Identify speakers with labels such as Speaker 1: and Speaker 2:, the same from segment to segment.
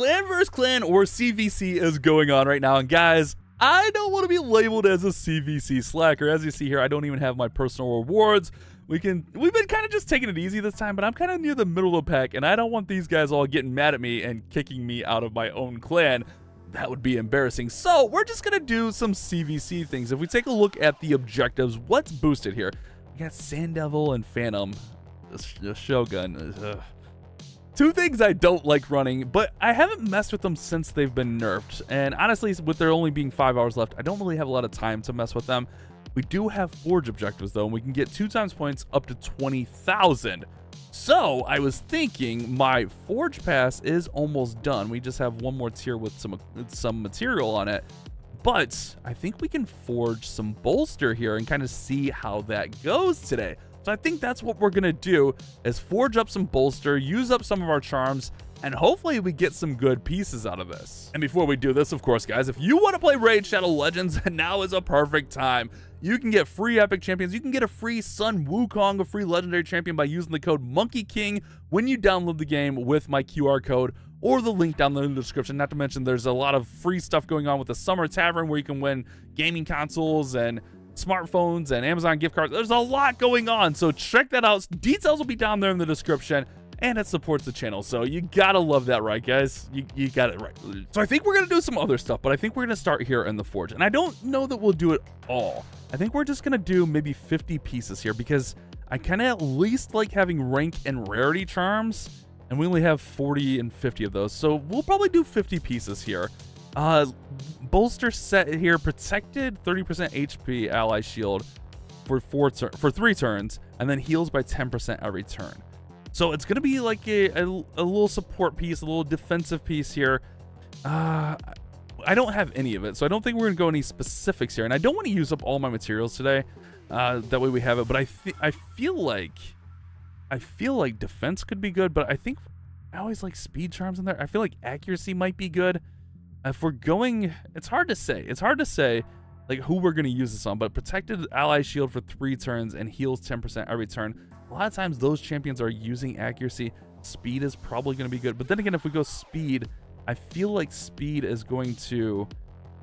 Speaker 1: Clan vs. Clan or CVC is going on right now. And guys, I don't want to be labeled as a CVC slacker. As you see here, I don't even have my personal rewards. We can, we've been kind of just taking it easy this time, but I'm kind of near the middle of the pack, and I don't want these guys all getting mad at me and kicking me out of my own clan. That would be embarrassing. So we're just going to do some CVC things. If we take a look at the objectives, what's boosted here? We got Sand Devil and Phantom. The Shogun. Ugh. Two things I don't like running, but I haven't messed with them since they've been nerfed. And honestly, with there only being five hours left, I don't really have a lot of time to mess with them. We do have Forge objectives, though, and we can get two times points up to 20,000. So I was thinking my Forge Pass is almost done. We just have one more tier with some, some material on it. But I think we can forge some bolster here and kind of see how that goes today. So I think that's what we're going to do is forge up some bolster, use up some of our charms, and hopefully we get some good pieces out of this. And before we do this, of course, guys, if you want to play Raid Shadow Legends, now is a perfect time. You can get free epic champions. You can get a free Sun Wukong, a free legendary champion by using the code Monkey King when you download the game with my QR code or the link down there in the description. Not to mention, there's a lot of free stuff going on with the Summer Tavern where you can win gaming consoles and smartphones and Amazon gift cards. There's a lot going on, so check that out. Details will be down there in the description and it supports the channel. So you gotta love that, right, guys? You, you got it right. So I think we're gonna do some other stuff, but I think we're gonna start here in the Forge. And I don't know that we'll do it all. I think we're just gonna do maybe 50 pieces here because I kind of at least like having rank and rarity charms, and we only have 40 and 50 of those. So we'll probably do 50 pieces here. Uh, bolster set here, protected 30% HP ally shield for four for three turns, and then heals by 10% every turn. So it's gonna be like a, a, a, little support piece, a little defensive piece here. Uh, I don't have any of it, so I don't think we're gonna go any specifics here, and I don't want to use up all my materials today. Uh, that way we have it, but I I feel like I feel like defense could be good, but I think I always like speed charms in there. I feel like accuracy might be good if we're going, it's hard to say. It's hard to say like who we're going to use this on, but protected ally shield for three turns and heals 10% every turn. A lot of times those champions are using accuracy. Speed is probably going to be good. But then again, if we go speed, I feel like speed is going to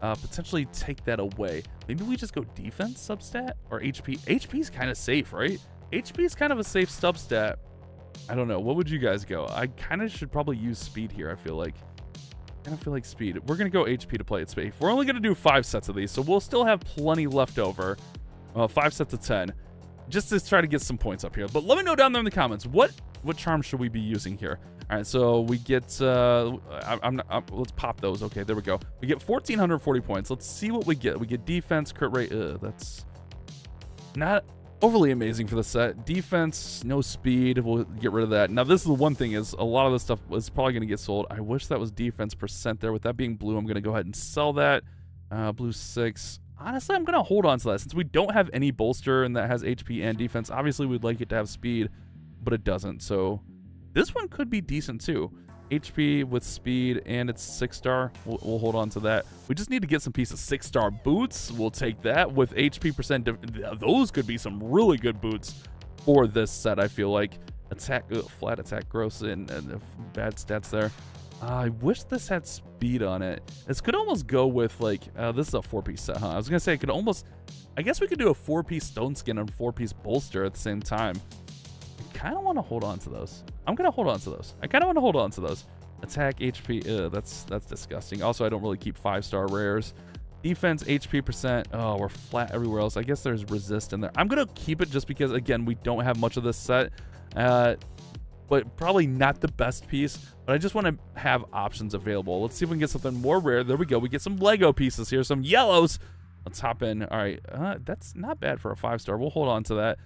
Speaker 1: uh, potentially take that away. Maybe we just go defense substat or HP. HP is kind of safe, right? HP is kind of a safe substat. I don't know. What would you guys go? I kind of should probably use speed here, I feel like kind of feel like speed. We're going to go HP to play it safe. We're only going to do five sets of these, so we'll still have plenty left over. Uh, five sets of 10, just to try to get some points up here. But let me know down there in the comments, what what charm should we be using here? All right, so we get, uh, I, not, I'm, let's pop those. Okay, there we go. We get 1,440 points. Let's see what we get. We get defense, crit rate. Ugh, that's not overly amazing for the set. Defense, no speed. We'll get rid of that. Now, this is the one thing is a lot of this stuff is probably going to get sold. I wish that was defense percent there. With that being blue, I'm going to go ahead and sell that. Uh, blue six. Honestly, I'm going to hold on to that since we don't have any bolster and that has HP and defense. Obviously, we'd like it to have speed, but it doesn't. So this one could be decent too. HP with speed and it's six star. We'll, we'll, hold on to that. We just need to get some pieces. Six star boots. We'll take that with HP percent. Those could be some really good boots for this set. I feel like attack, flat attack, gross and, and bad stats there. Uh, I wish this had speed on it. This could almost go with like, uh, this is a four piece set, huh? I was gonna say it could almost, I guess we could do a four piece stone skin and four piece bolster at the same time I kind of want to hold on to those. I'm going to hold on to those. I kind of want to hold on to those. Attack, HP, ugh, that's that's disgusting. Also, I don't really keep five-star rares. Defense, HP percent. Oh, we're flat everywhere else. I guess there's resist in there. I'm going to keep it just because, again, we don't have much of this set. Uh, but probably not the best piece. But I just want to have options available. Let's see if we can get something more rare. There we go. We get some Lego pieces here, some yellows. Let's hop in. All right, uh, that's not bad for a five-star. We'll hold on to that.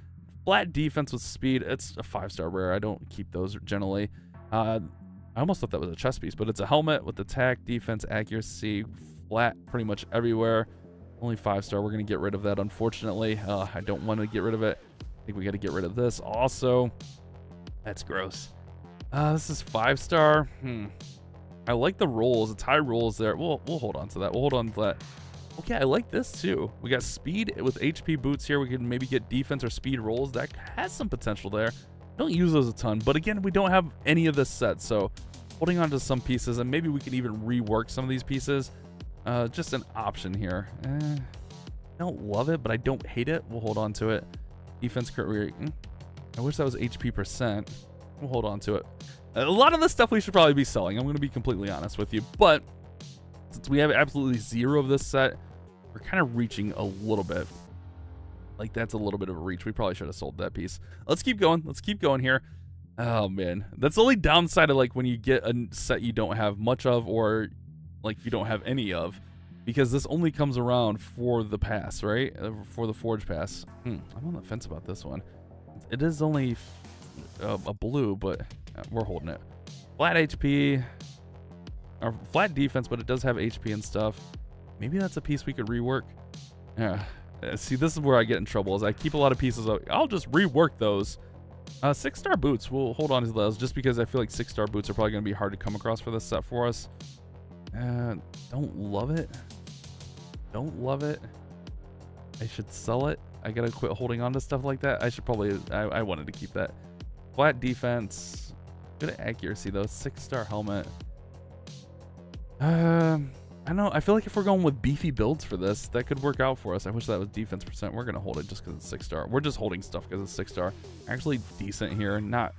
Speaker 1: Flat defense with speed. It's a five-star rare. I don't keep those generally. Uh, I almost thought that was a chest piece, but it's a helmet with attack, defense, accuracy, flat pretty much everywhere. Only five-star. We're going to get rid of that, unfortunately. Uh, I don't want to get rid of it. I think we got to get rid of this also. That's gross. Uh, this is five-star. Hmm. I like the rolls. It's high rolls there. We'll, we'll hold on to that. We'll hold on to that. Okay, I like this too. We got speed with HP boots here. We can maybe get defense or speed rolls. That has some potential there. Don't use those a ton, but again, we don't have any of this set, so holding on to some pieces, and maybe we can even rework some of these pieces. Uh, just an option here. Eh, don't love it, but I don't hate it. We'll hold on to it. Defense crit rate. Hmm, I wish that was HP percent. We'll hold on to it. A lot of this stuff we should probably be selling. I'm going to be completely honest with you. But since we have absolutely zero of this set, we're kind of reaching a little bit. Like, that's a little bit of a reach. We probably should have sold that piece. Let's keep going. Let's keep going here. Oh, man. That's the only downside of, like, when you get a set you don't have much of or, like, you don't have any of. Because this only comes around for the pass, right? Uh, for the Forge Pass. Hmm, I'm on the fence about this one. It is only a, a blue, but uh, we're holding it. Flat HP, flat defense, but it does have HP and stuff. Maybe that's a piece we could rework. Yeah. Uh, see, this is where I get in trouble. Is I keep a lot of pieces. Of, I'll just rework those. Uh, six star boots. We'll hold on to those just because I feel like six star boots are probably going to be hard to come across for this set for us. Uh, don't love it. Don't love it. I should sell it. I gotta quit holding on to stuff like that. I should probably. I, I wanted to keep that. Flat defense. Good accuracy though. Six star helmet. Um, I know. I feel like if we're going with beefy builds for this, that could work out for us. I wish that was defense percent. We're gonna hold it just because it's six star. We're just holding stuff because it's six star. Actually decent here. Not,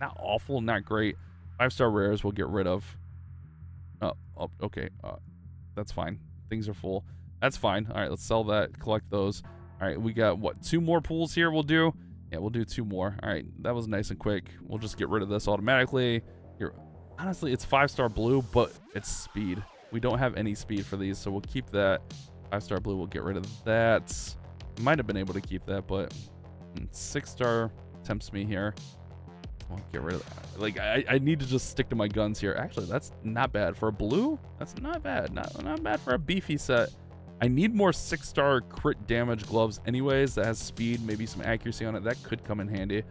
Speaker 1: not awful. Not great. Five star rares we'll get rid of. Oh, oh okay. Uh, that's fine. Things are full. That's fine. All right, let's sell that. Collect those. All right, we got what? Two more pools here. We'll do. Yeah, we'll do two more. All right, that was nice and quick. We'll just get rid of this automatically. Here, honestly, it's five star blue, but it's speed. We don't have any speed for these, so we'll keep that. Five star blue, we'll get rid of that. Might have been able to keep that, but mm, six star tempts me here. We'll get rid of that. Like, I, I need to just stick to my guns here. Actually, that's not bad. For a blue, that's not bad. Not, not bad for a beefy set. I need more six star crit damage gloves anyways that has speed, maybe some accuracy on it. That could come in handy.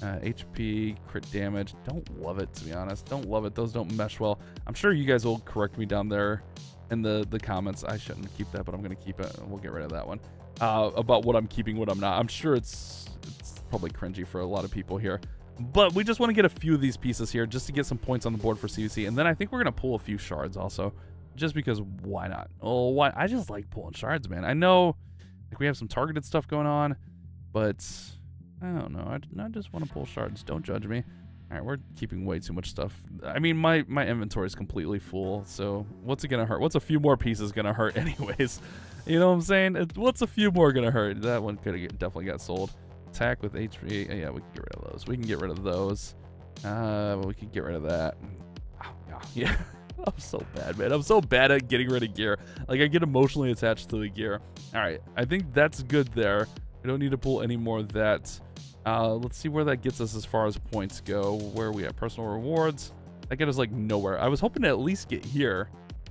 Speaker 1: Uh, HP, crit damage. Don't love it, to be honest. Don't love it. Those don't mesh well. I'm sure you guys will correct me down there in the, the comments. I shouldn't keep that, but I'm going to keep it. We'll get rid of that one. Uh, about what I'm keeping, what I'm not. I'm sure it's, it's probably cringy for a lot of people here. But we just want to get a few of these pieces here just to get some points on the board for CVC. And then I think we're going to pull a few shards also just because why not? Oh, why? I just like pulling shards, man. I know like we have some targeted stuff going on, but I don't know. I, I just want to pull shards. Don't judge me. All right, we're keeping way too much stuff. I mean, my my inventory is completely full. So what's it gonna hurt? What's a few more pieces gonna hurt, anyways? You know what I'm saying? What's a few more gonna hurt? That one could have definitely got sold. Attack with HP. Yeah, we can get rid of those. We can get rid of those. Uh, we can get rid of that. Oh, yeah. I'm so bad, man. I'm so bad at getting rid of gear. Like, I get emotionally attached to the gear. All right, I think that's good there. I don't need to pull any more of that. Uh, let's see where that gets us as far as points go. Where we have personal rewards. That get us, like, nowhere. I was hoping to at least get here.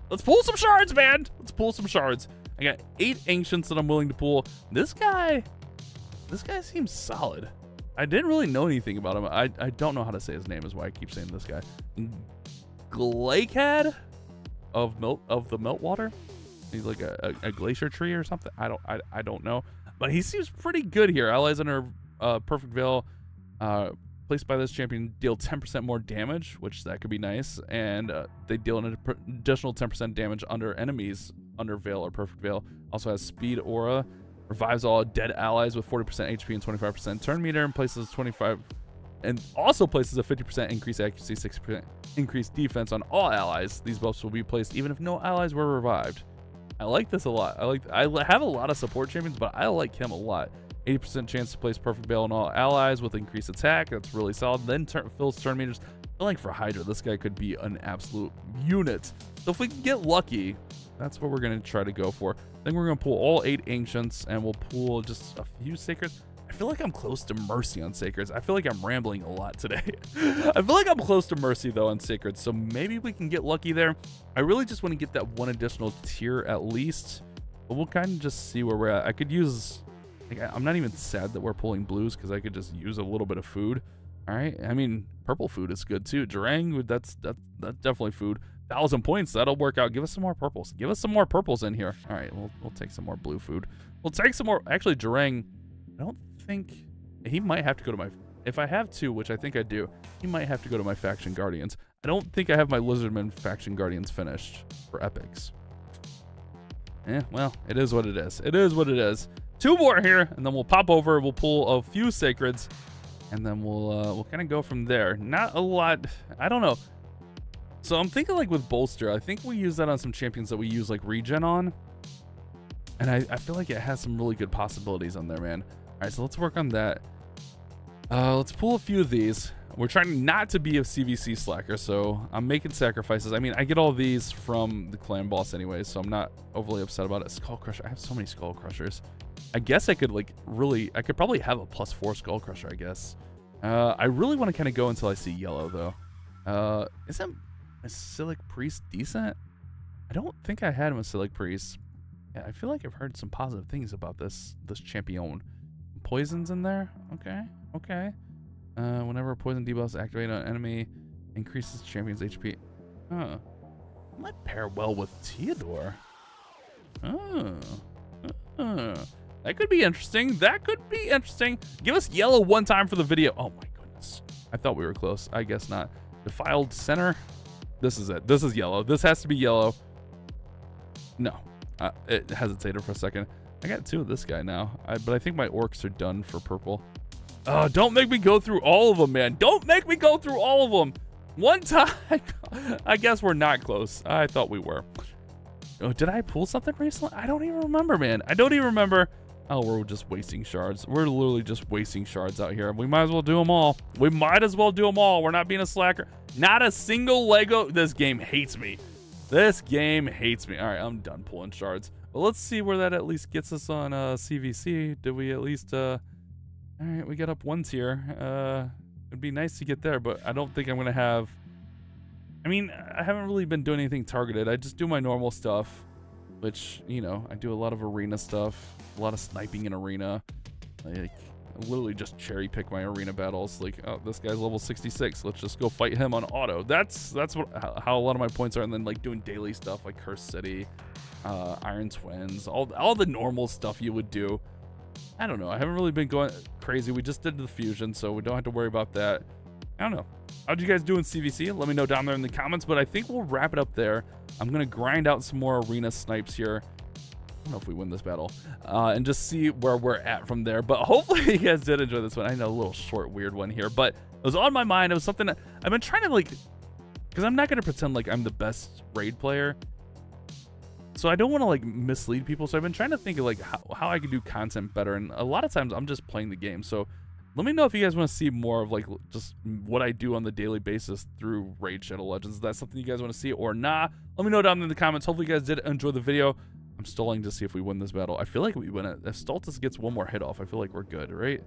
Speaker 1: Let's pull some shards, man. Let's pull some shards. I got eight ancients that I'm willing to pull. This guy, this guy seems solid. I didn't really know anything about him. I, I don't know how to say his name is why I keep saying this guy. Glaciad of melt of the meltwater. He's like a, a, a, glacier tree or something. I don't I, I don't know, but he seems pretty good here. Allies under uh, perfect veil, uh, placed by this champion deal 10% more damage, which that could be nice, and uh, they deal an additional 10% damage under enemies under veil or perfect veil. Also has speed aura, revives all dead allies with 40% HP and 25% turn meter, and places 25 and also places a 50% increased accuracy, 6% increased defense on all allies. These buffs will be placed even if no allies were revived. I like this a lot. I like I have a lot of support champions, but I like him a lot. 80% chance to place perfect veil on all allies with increased attack. That's really solid. Then turn, fills turn meters. I like for Hydra, this guy could be an absolute unit. So if we can get lucky, that's what we're going to try to go for. Then we're going to pull all eight Ancients, and we'll pull just a few Sacreds. I feel like I'm close to Mercy on Sacreds. I feel like I'm rambling a lot today. I feel like I'm close to Mercy, though, on Sacreds, so maybe we can get lucky there. I really just want to get that one additional tier at least, but we'll kind of just see where we're at. I could use... Like, I'm not even sad that we're pulling blues because I could just use a little bit of food. All right. I mean, purple food is good too. Durang, that's that's that's definitely food. Thousand points, that'll work out. Give us some more purples. Give us some more purples in here. All right, we'll we'll take some more blue food. We'll take some more. Actually, Durang, I don't think he might have to go to my. If I have two, which I think I do, he might have to go to my faction guardians. I don't think I have my Lizardman Faction Guardians finished for epics. Eh, well, it is what it is. It is what it is. Two more here, and then we'll pop over. We'll pull a few Sacreds, and then we'll uh, we'll kind of go from there. Not a lot. I don't know. So I'm thinking like with Bolster, I think we use that on some champions that we use like regen on. And I, I feel like it has some really good possibilities on there, man. All right, so let's work on that. Uh, let's pull a few of these. We're trying not to be a CVC slacker, so I'm making sacrifices. I mean, I get all these from the clan boss anyways, so I'm not overly upset about it. Skull Crusher. I have so many Skull Crushers. I guess I could, like, really... I could probably have a plus four Skull Crusher, I guess. Uh, I really want to kind of go until I see yellow, though. Uh, isn't Mephilic Priest decent? I don't think I had Mephilic Priest. Yeah, I feel like I've heard some positive things about this this champion. Poisons in there? Okay, okay. Uh, whenever a poison debuff is activated on enemy, increases champion's HP. Huh. Might pair well with Theodore. Oh. Uh, that could be interesting. That could be interesting. Give us yellow one time for the video. Oh my goodness. I thought we were close. I guess not. Defiled Sinner. This is it. This is yellow. This has to be yellow. No. Uh, it hesitated for a second. I got two of this guy now, I, but I think my orcs are done for purple. Oh, don't make me go through all of them, man. Don't make me go through all of them. One time. I guess we're not close. I thought we were. Oh, did I pull something recently? I don't even remember, man. I don't even remember. Oh, we're just wasting shards. We're literally just wasting shards out here. We might as well do them all. We might as well do them all. We're not being a slacker. Not a single Lego. This game hates me. This game hates me. All right, I'm done pulling shards. Well, let's see where that at least gets us on uh, CVC. Did we at least... Uh, all right, we got up one tier. Uh, it'd be nice to get there, but I don't think I'm going to have... I mean, I haven't really been doing anything targeted. I just do my normal stuff, which, you know, I do a lot of arena stuff, a lot of sniping in arena. Like, I literally just cherry pick my arena battles. Like, oh, this guy's level 66. Let's just go fight him on auto. That's that's what how a lot of my points are. And then like doing daily stuff like Curse City, uh, Iron Twins, all all the normal stuff you would do. I don't know. I haven't really been going crazy. We just did the fusion, so we don't have to worry about that. I don't know. How'd you guys do in CVC? Let me know down there in the comments, but I think we'll wrap it up there. I'm going to grind out some more arena snipes here. I don't know if we win this battle, uh, and just see where we're at from there. But hopefully you guys did enjoy this one. I know a little short, weird one here, but it was on my mind. It was something I've been trying to like, because I'm not going to pretend like I'm the best raid player. So I don't want to like mislead people. So I've been trying to think of like how, how I can do content better. And a lot of times I'm just playing the game. So let me know if you guys want to see more of like just what I do on the daily basis through Raid Shadow Legends. Is that something you guys want to see or not? Nah? Let me know down in the comments. Hopefully you guys did enjoy the video. I'm stalling to see if we win this battle. I feel like we win it. If Stultus gets one more hit off, I feel like we're good, right?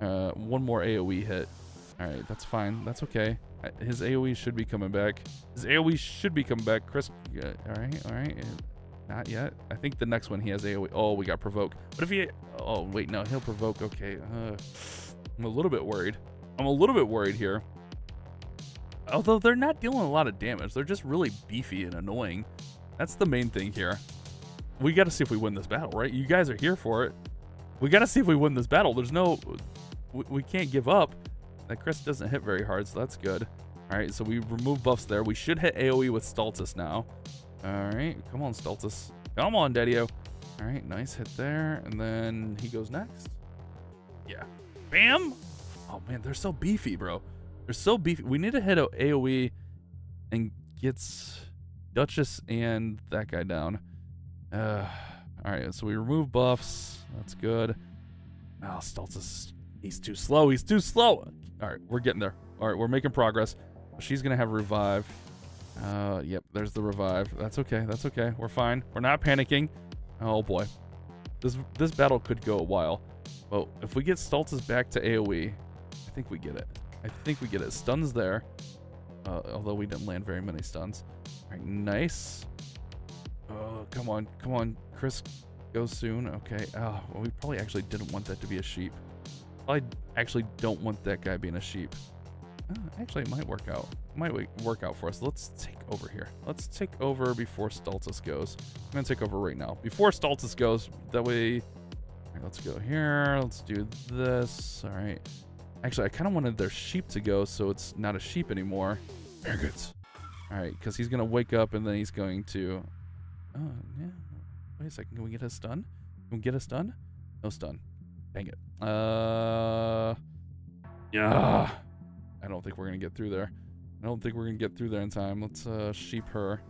Speaker 1: Uh, one more AoE hit. All right, that's fine. That's okay. His AoE should be coming back. His AoE should be coming back. Chris, uh, all right, all right. Not yet. I think the next one he has AoE. Oh, we got provoke. But if he... Oh, wait, no. He'll provoke. Okay. Uh, I'm a little bit worried. I'm a little bit worried here. Although they're not dealing a lot of damage. They're just really beefy and annoying. That's the main thing here. We got to see if we win this battle, right? You guys are here for it. We got to see if we win this battle. There's no... We, we can't give up. That Chris doesn't hit very hard, so that's good. All right, so we remove buffs there. We should hit AoE with Stultus now. All right, come on, Stultus. Come on, Daddy-O. All right, nice hit there. And then he goes next. Yeah. Bam! Oh, man, they're so beefy, bro. They're so beefy. We need to hit a AoE and gets Duchess and that guy down. Uh, all right, so we remove buffs. That's good. Oh, Stultus, he's too slow. He's too slow. All right, we're getting there. All right, we're making progress. She's going to have revive. Uh, yep, there's the revive. That's okay. That's okay. We're fine. We're not panicking. Oh boy, this this battle could go a while. But if we get Stultus back to AOE, I think we get it. I think we get it. Stuns there. Uh, although we didn't land very many stuns. Nice. Oh, come on, come on, Chris, go soon. Okay. Oh, well, we probably actually didn't want that to be a sheep. I actually don't want that guy being a sheep. Uh, actually, it might work out. It might work out for us. Let's take over here. Let's take over before Stultus goes. I'm going to take over right now. Before Stultus goes, that way... Let's go here. Let's do this. All right. Actually, I kind of wanted their sheep to go, so it's not a sheep anymore. Very good. All right, because he's gonna wake up and then he's going to. Oh yeah. Wait a second. Can we get a stun? Can we get a stun? No stun. Dang it. Uh. Yeah. I don't think we're gonna get through there. I don't think we're gonna get through there in time. Let's uh sheep her.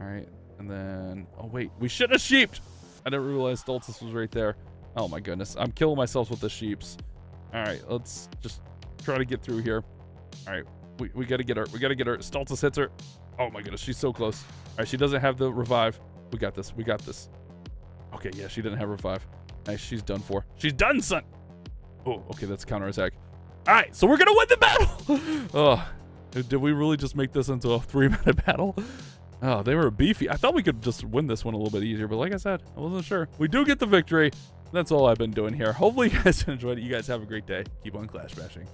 Speaker 1: All right, and then oh wait, we should have sheeped. I didn't realize Stultus was right there. Oh my goodness, I'm killing myself with the sheeps. All right, let's just try to get through here. All right, we, we gotta get her. We gotta get her. Stultus hits her. Oh my goodness, she's so close. All right, she doesn't have the revive. We got this. We got this. Okay, yeah, she didn't have revive. Nice, she's done for. She's done, son. Oh, okay, that's counter attack. All right, so we're gonna win the battle. oh, did we really just make this into a three-minute battle? Oh, they were beefy. I thought we could just win this one a little bit easier, but like I said, I wasn't sure. We do get the victory. That's all I've been doing here. Hopefully you guys enjoyed it. You guys have a great day. Keep on Clash Bashing.